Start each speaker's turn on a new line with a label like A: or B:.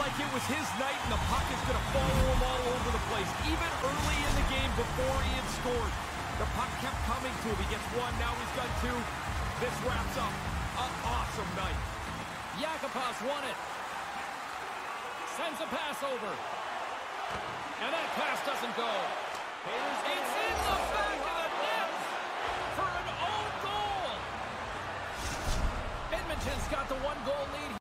A: like it was his night, and the puck is going to follow him all over the place, even early in the game before he had scored. The puck kept coming to him. He gets one, now he's got two. This wraps up an awesome night. Yakupov's won it. Sends a pass over. And that pass doesn't go. It's in the back of the net
B: for an own
A: goal.
B: Edmonton's got the one-goal
A: lead